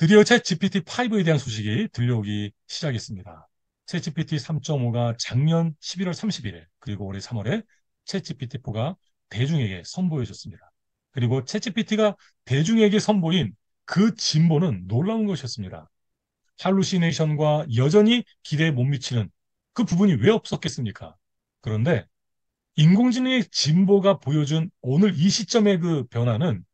드디어 챗 GPT-5에 대한 소식이 들려오기 시작했습니다. 챗 GPT 3.5가 작년 11월 30일 그리고 올해 3월에 챗 GPT-4가 대중에게 선보여졌습니다. 그리고 챗 GPT가 대중에게 선보인 그 진보는 놀라운 것이었습니다. 할루시네이션과 여전히 기대에 못 미치는 그 부분이 왜 없었겠습니까? 그런데 인공지능의 진보가 보여준 오늘 이 시점의 그 변화는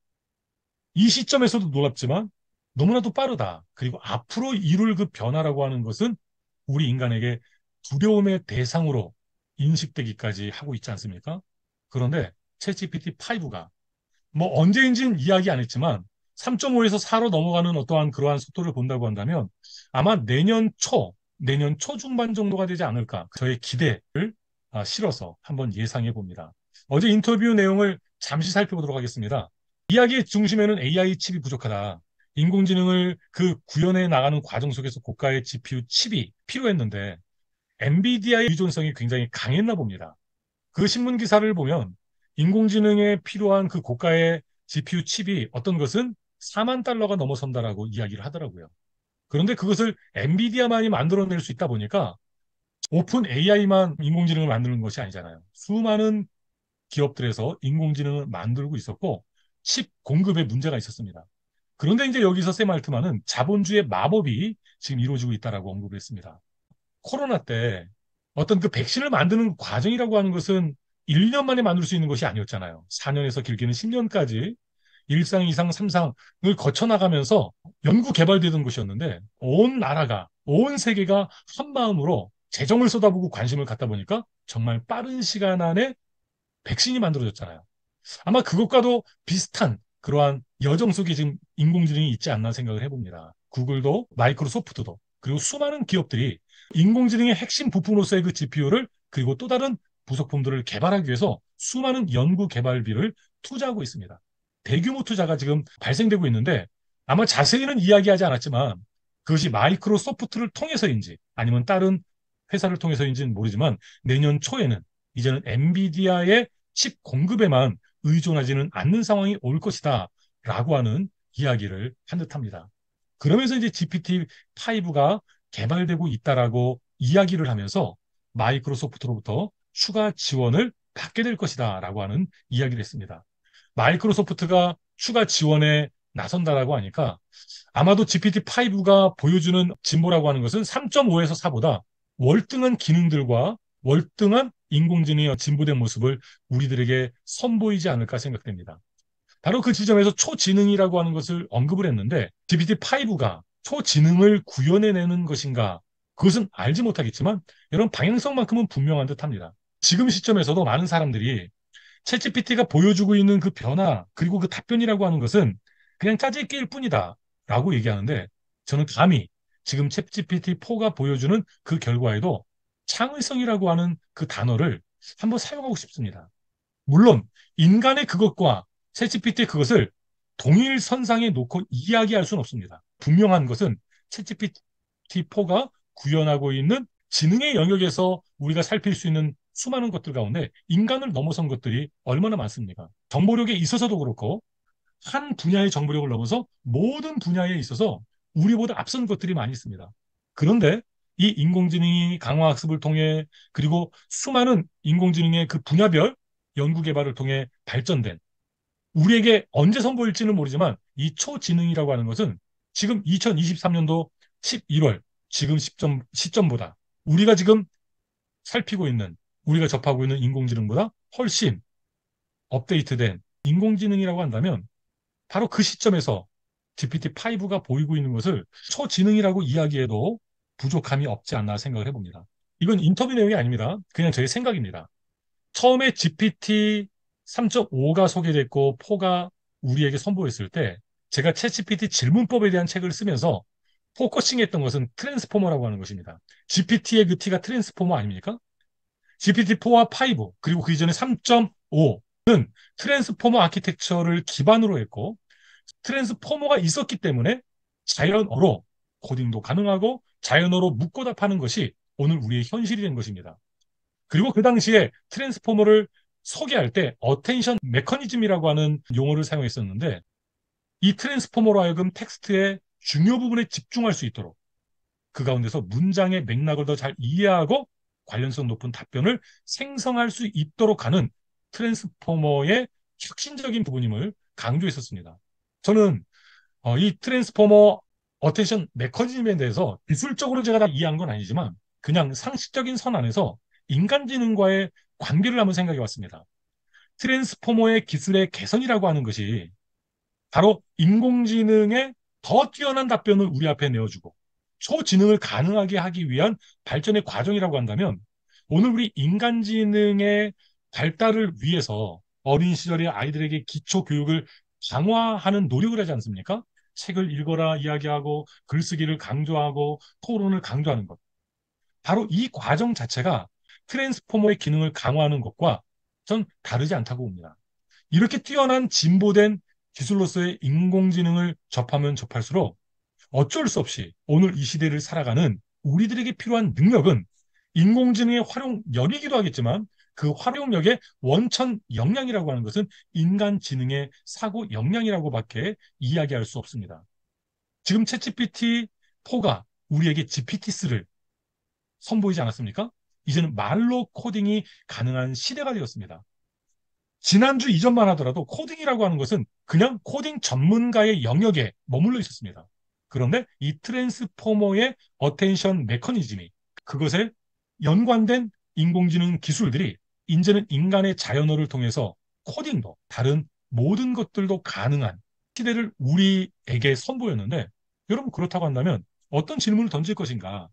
이 시점에서도 놀랍지만 너무나도 빠르다. 그리고 앞으로 이룰 그 변화라고 하는 것은 우리 인간에게 두려움의 대상으로 인식되기까지 하고 있지 않습니까? 그런데 챗GPT 5가 뭐 언제인지는 이야기 안 했지만 3.5에서 4로 넘어가는 어떠한 그러한 속도를 본다고 한다면 아마 내년 초, 내년 초중반 정도가 되지 않을까 저의 기대를 아, 실어서 한번 예상해 봅니다. 어제 인터뷰 내용을 잠시 살펴보도록 하겠습니다. 이야기의 중심에는 AI 칩이 부족하다. 인공지능을 그 구현해 나가는 과정 속에서 고가의 GPU 칩이 필요했는데 엔비디아의 의존성이 굉장히 강했나 봅니다. 그 신문 기사를 보면 인공지능에 필요한 그 고가의 GPU 칩이 어떤 것은 4만 달러가 넘어선다라고 이야기를 하더라고요. 그런데 그것을 엔비디아만이 만들어낼 수 있다 보니까 오픈 AI만 인공지능을 만드는 것이 아니잖아요. 수많은 기업들에서 인공지능을 만들고 있었고 칩 공급에 문제가 있었습니다. 그런데 이제 여기서 샘 알트만은 자본주의 마법이 지금 이루어지고 있다라고 언급을 했습니다. 코로나 때 어떤 그 백신을 만드는 과정이라고 하는 것은 1, 2년 만에 만들 수 있는 것이 아니었잖아요. 4년에서 길게는 10년까지 일상, 이상, 삼상을 거쳐나가면서 연구 개발되던 것이었는데 온 나라가, 온 세계가 한 마음으로 재정을 쏟아부고 관심을 갖다 보니까 정말 빠른 시간 안에 백신이 만들어졌잖아요. 아마 그것과도 비슷한 그러한 여정 속에 지금 인공지능이 있지 않나 생각을 해봅니다. 구글도 마이크로소프트도 그리고 수많은 기업들이 인공지능의 핵심 부품으로서의 그 GPU를 그리고 또 다른 부속품들을 개발하기 위해서 수많은 연구 개발비를 투자하고 있습니다. 대규모 투자가 지금 발생되고 있는데 아마 자세히는 이야기하지 않았지만 그것이 마이크로소프트를 통해서인지 아니면 다른 회사를 통해서인지는 모르지만 내년 초에는 이제는 엔비디아의 칩 공급에만 의존하지는 않는 상황이 올 것이다 라고 하는 이야기를 한 듯합니다. 그러면서 이제 GPT-5가 개발되고 있다라고 이야기를 하면서 마이크로소프트로부터 추가 지원을 받게 될 것이다 라고 하는 이야기를 했습니다. 마이크로소프트가 추가 지원에 나선다라고 하니까 아마도 GPT-5가 보여주는 진보라고 하는 것은 3.5에서 4보다 월등한 기능들과 월등한 인공지능의 진보된 모습을 우리들에게 선보이지 않을까 생각됩니다. 바로 그 지점에서 초지능이라고 하는 것을 언급을 했는데 GPT-5가 초지능을 구현해내는 것인가 그것은 알지 못하겠지만 이런 방향성만큼은 분명한 듯합니다. 지금 시점에서도 많은 사람들이 챗GPT가 보여주고 있는 그 변화 그리고 그 답변이라고 하는 것은 그냥 짜집기일 뿐이다 라고 얘기하는데 저는 감히 지금 챗GPT4가 보여주는 그 결과에도 창의성이라고 하는 그 단어를 한번 사용하고 싶습니다. 물론 인간의 그것과 챗GPT의 그것을 동일 선상에 놓고 이야기할 수는 없습니다. 분명한 것은 챗GPT4가 구현하고 있는 지능의 영역에서 우리가 살필 수 있는 수많은 것들 가운데 인간을 넘어선 것들이 얼마나 많습니까? 정보력에 있어서도 그렇고 한 분야의 정보력을 넘어서 모든 분야에 있어서 우리보다 앞선 것들이 많이 있습니다. 그런데 이 인공지능이 강화학습을 통해 그리고 수많은 인공지능의 그 분야별 연구 개발을 통해 발전된 우리에게 언제 선보일지는 모르지만 이 초지능이라고 하는 것은 지금 2023년도 11월 지금 시점, 시점보다 우리가 지금 살피고 있는 우리가 접하고 있는 인공지능보다 훨씬 업데이트된 인공지능이라고 한다면 바로 그 시점에서 GPT-5가 보이고 있는 것을 초지능이라고 이야기해도 부족함이 없지 않나 생각을 해봅니다. 이건 인터뷰 내용이 아닙니다. 그냥 저의 생각입니다. 처음에 GPT 3.5가 소개됐고 4가 우리에게 선보였을 때 제가 챗 GPT 질문법에 대한 책을 쓰면서 focusing 했던 것은 transformer라고 하는 것입니다. GPT의 그 T가 transformer 아닙니까? GPT-4와 5 그리고 그 이전에 3.5는 transformer architecture를 기반으로 했고 transformer가 있었기 때문에 자연어로 코딩도 가능하고 자연어로 묻고 답하는 것이 오늘 우리의 현실이 된 것입니다. 그리고 그 당시에 transformer를 소개할 때 attention mechanism이라고 하는 용어를 사용했었는데 이 transformer로 하여금 텍스트의 중요 부분에 집중할 수 있도록 그 가운데서 문장의 맥락을 더 잘 이해하고 관련성 높은 답변을 생성할 수 있도록 하는 transformer의 혁신적인 부분임을 강조했었습니다. 저는 어, 이 transformer attention mechanism에 대해서 기술적으로 제가 다 이해한 건 아니지만 그냥 상식적인 선 안에서 인간지능과의 관계를 한번 생각해 봤습니다. transformer의 기술의 개선이라고 하는 것이 바로 인공지능의 더 뛰어난 답변을 우리 앞에 내어주고 초지능을 가능하게 하기 위한 발전의 과정이라고 한다면 오늘 우리 인간지능의 발달을 위해서 어린 시절의 아이들에게 기초 교육을 강화하는 노력을 하지 않습니까? 책을 읽어라 이야기하고 글쓰기를 강조하고 토론을 강조하는 것. 바로 이 과정 자체가 트랜스포머의 기능을 강화하는 것과 전 다르지 않다고 봅니다. 이렇게 뛰어난 진보된 기술로서의 인공지능을 접하면 접할수록 어쩔 수 없이 오늘 이 시대를 살아가는 우리들에게 필요한 능력은 인공지능의 활용력이기도 하겠지만 그 활용력의 원천 역량이라고 하는 것은 인간 지능의 사고 역량이라고밖에 이야기할 수 없습니다. 지금 챗GPT 4가 우리에게 GPT-3를 선보이지 않았습니까? 이제는 말로 코딩이 가능한 시대가 되었습니다. 지난주 이전만 하더라도 코딩이라고 하는 것은 그냥 코딩 전문가의 영역에 머물러 있었습니다. 그런데 이 transformer의 attention mechanism이 그것에 연관된 인공지능 기술들이 이제는 인간의 자연어를 통해서 코딩도 다른 모든 것들도 가능한 시대를 우리에게 선보였는데 여러분 그렇다고 한다면 어떤 질문을 던질 것인가?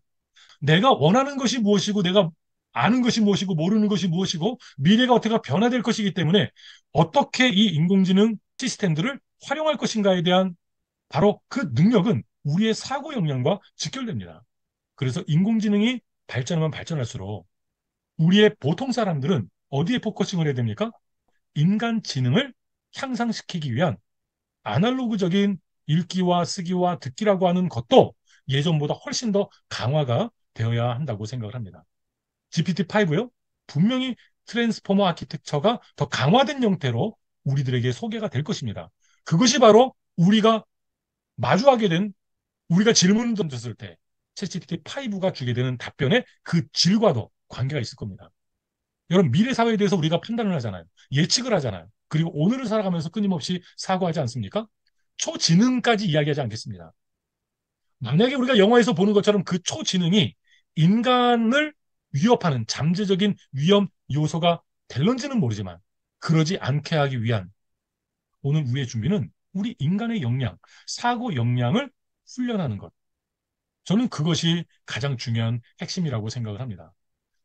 내가 원하는 것이 무엇이고 내가 아는 것이 무엇이고 모르는 것이 무엇이고 미래가 어떻게 변화될 것이기 때문에 어떻게 이 인공지능 시스템들을 활용할 것인가에 대한 바로 그 능력은 우리의 사고 역량과 직결됩니다. 그래서 인공지능이 발전하면 발전할수록 우리의 보통 사람들은 어디에 focusing을 해야 됩니까? 인간 지능을 향상시키기 위한 아날로그적인 읽기와 쓰기와 듣기라고 하는 것도 예전보다 훨씬 더 강화가 되어야 한다고 생각을 합니다. GPT-5요? 분명히 트랜스포머 아키텍처가 더 강화된 형태로 우리들에게 소개가 될 것입니다. 그것이 바로 우리가 마주하게 된 우리가 질문을 던졌을 때 챗GPT5가 주게 되는 답변의 그 질과도 관계가 있을 겁니다. 여러분 미래 사회에 대해서 우리가 판단을 하잖아요. 예측을 하잖아요. 그리고 오늘을 살아가면서 끊임없이 사고하지 않습니까? 초지능까지 이야기하지 않겠습니다. 만약에 우리가 영화에서 보는 것처럼 그 초지능이 인간을 위협하는 잠재적인 위험 요소가 될런지는 모르지만 그러지 않게 하기 위한 오늘 우리의 준비는 우리 인간의 역량, 사고 역량을 훈련하는 것. 저는 그것이 가장 중요한 핵심이라고 생각을 합니다.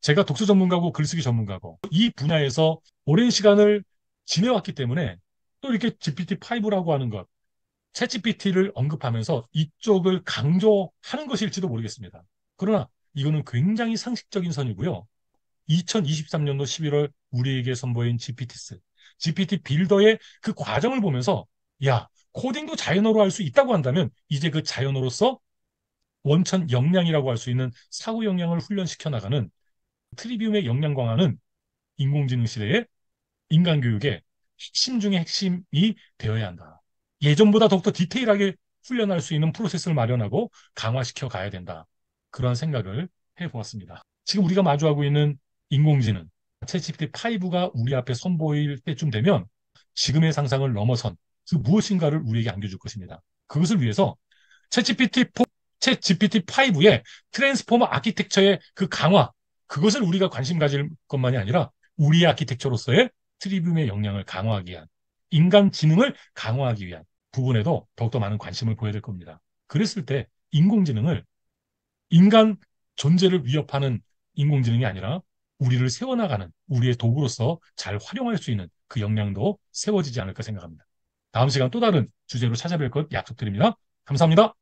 제가 독서 전문가고 글쓰기 전문가고 이 분야에서 오랜 시간을 지내왔기 때문에 또 이렇게 GPT-5라고 하는 것, 챗GPT를 언급하면서 이쪽을 강조하는 것일지도 모르겠습니다. 그러나 이거는 굉장히 상식적인 선이고요. 2023년도 11월 우리에게 선보인 GPT-3, GPT 빌더의 그 과정을 보면서 야, 코딩도 자연어로 할 수 있다고 한다면 이제 그 자연어로서 원천 역량이라고 할 수 있는 사후 역량을 훈련시켜 나가는 트리비움의 역량 강화는 인공지능 시대의 인간 교육의 핵심 중의 핵심이 되어야 한다. 예전보다 더욱더 디테일하게 훈련할 수 있는 프로세스를 마련하고 강화시켜 가야 된다. 그런 생각을 해보았습니다. 지금 우리가 마주하고 있는 인공지능, 챗GPT 5가 우리 앞에 선보일 때쯤 되면 지금의 상상을 넘어선 그 무엇인가를 우리에게 안겨줄 것입니다. 그것을 위해서 챗GPT 4, 챗GPT 5의 transformer architecture의 그 강화, 그것을 우리가 관심 가질 것만이 아니라 우리의 architecture로서의 트리뷴의 역량을 강화하기 위한 인간 지능을 강화하기 위한 부분에도 더욱더 많은 관심을 보여야 될 겁니다. 그랬을 때 인공지능을 인간 존재를 위협하는 인공지능이 아니라 우리를 세워나가는 우리의 도구로서 잘 활용할 수 있는 그 역량도 세워지지 않을까 생각합니다. 다음 시간 또 다른 주제로 찾아뵐 것 약속드립니다. 감사합니다.